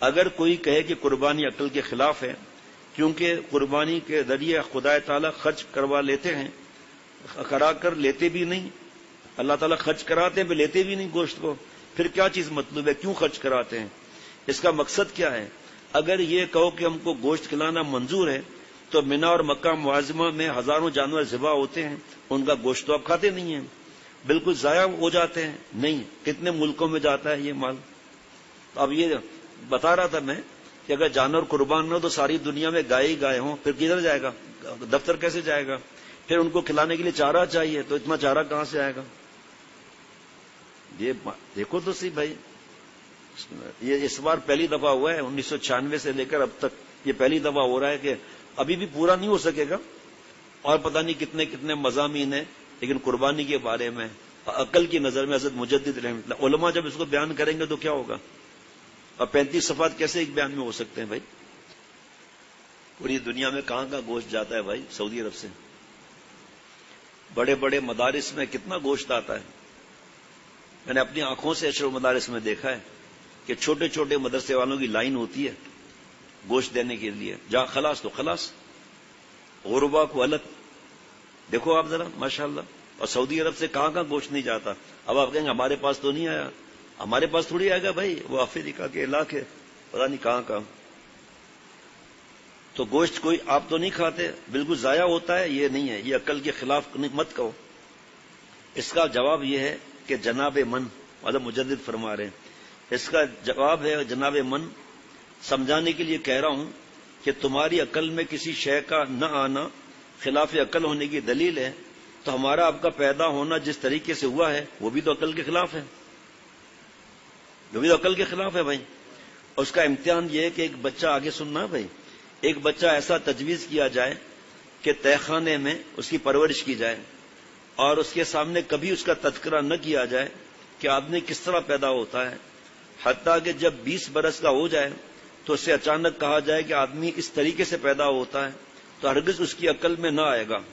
अगर कोई कहे कि कुर्बानी अकल के खिलाफ है, क्योंकि कुर्बानी के ज़रिए खुदा ताला खर्च करवा लेते हैं, करा कर लेते भी नहीं, अल्लाह ताला खर्च कराते हैं, लेते भी नहीं गोश्त को, फिर क्या चीज़ मतलब है? क्यों खर्च कराते हैं? इसका मकसद क्या है? अगर ये कहो कि हमको गोश्त खिलाना मंजूर है तो मिना और मक्का मुआजमा में हज़ारों जानवर जिबा होते हैं, उनका गोश्त तो आप खाते नहीं है। बिल्कुल जाया हो जाते हैं। नहीं, कितने मुल्कों में जाता है ये माल? अब ये बता रहा था मैं कि अगर जानवर कुर्बान हो तो सारी दुनिया में गाय ही गाय हो, फिर किधर जाएगा? दफ्तर कैसे जाएगा? फिर उनको खिलाने के लिए चारा चाहिए तो इतना चारा कहाँ से आएगा? ये देखो तो सही भाई। ये, इस बार पहली दफ़ा हुआ है, उन्नीस सौ छियानवे से लेकर अब तक ये पहली दफ़ा हो रहा है कि अभी भी पूरा नहीं हो सकेगा। और पता नहीं कितने कितने मजामीन है, लेकिन कुर्बानी के बारे में, अकल की नज़र में हज़रत मुजद रहमत जब इसको बयान करेंगे तो क्या होगा? और पैंतीस सफात कैसे एक बयान में हो सकते हैं भाई? पूरी दुनिया में कहाँ कहाँ गोश्त जाता है भाई? सऊदी अरब से। बड़े बड़े मदारिस में कितना गोश्त आता है। मैंने अपनी आँखों से अशर मदारिस में देखा है कि छोटे छोटे मदरसे वालों की लाइन होती है गोश्त देने के लिए। जहाँ खलास तो खलास। गुरबा को अलग। देखो आप जरा माशाला और सऊदी अरब से कहाँ कहाँ गोश्त नहीं जाता। अब आप कहेंगे, हमारे पास तो नहीं आया। हमारे पास थोड़ी आएगा भाई, वो अफ्रीका के इलाके पता नहीं कहाँ कहाँ। तो गोश्त कोई आप तो नहीं खाते, बिल्कुल जाया होता है, ये नहीं है, ये अकल के खिलाफ मत कहो। इसका जवाब यह है कि जनाब मन मतलब मुजद फरमा रहे इसका जवाब है जनाब मन, समझाने के लिए कह रहा हूँ कि तुम्हारी अकल में किसी शय का न आना, खिलाफ अकल होने की दलील है तो हमारा आपका पैदा होना जिस तरीके से हुआ है, वो भी तो अकल के खिलाफ है। वो भी अकल के खिलाफ है भाई। उसका इम्तिहान यह है कि एक बच्चा आगे सुनना भाई। एक बच्चा ऐसा तजवीज किया जाए कि तहखाने में उसकी परवरिश की जाए और उसके सामने कभी उसका तस्करा न किया जाए कि आदमी किस तरह पैदा होता है। हती कि जब 20 बरस का हो जाए तो उससे अचानक कहा जाए कि आदमी इस तरीके से पैदा होता है तो हरगिज उसकी अकल में न आएगा।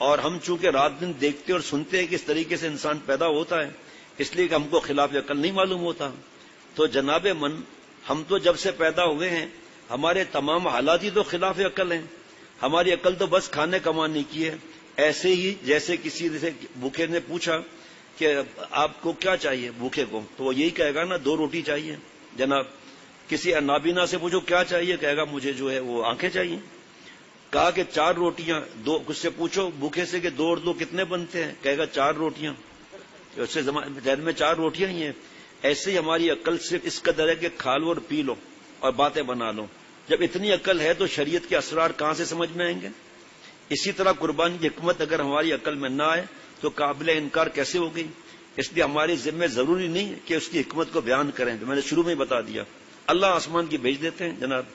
और हम चूँकि रात दिन देखते और सुनते हैं कि इस तरीके से इंसान पैदा होता है इसलिए कि हमको खिलाफ अकल नहीं मालूम होता। तो जनाब मन, हम तो जब से पैदा हुए हैं, हमारे तमाम हालात ही तो खिलाफ अकल हैं। हमारी अकल तो बस खाने कमाने की है। ऐसे ही जैसे किसी से भूखे ने पूछा कि आपको क्या चाहिए? भूखे को। तो वो यही कहेगा ना, दो रोटी चाहिए। जनाब, किसी नाबीना से पूछो, क्या चाहिए? कहेगा, मुझे जो है वो आँखें चाहिए। कहा कि, चार रोटियाँ। दो, उससे पूछो, भूखे से कि दो और दो कितने बनते हैं? कहेगा, चार रोटियाँ। उससे जहन में चार रोटियाँ ही हैं। ऐसे ही हमारी अक्ल सिर्फ़ इस कदर है कि खा लो और पी लो और बातें बना लो। जब इतनी अक्ल है तो शरीयत के असरार कहाँ से समझ में आएँगे? इसी तरह कुर्बानी की हिकमत अगर हमारी अकल में ना आए तो काबिल इनकार कैसे हो गई? इसलिए हमारी जिम्मे ज़रूरी नहीं कि उसकी हिकमत को बयान करें। तो मैंने शुरू में ही बता दिया। अल्लाह आसमान की भेज देते हैं, जनाब।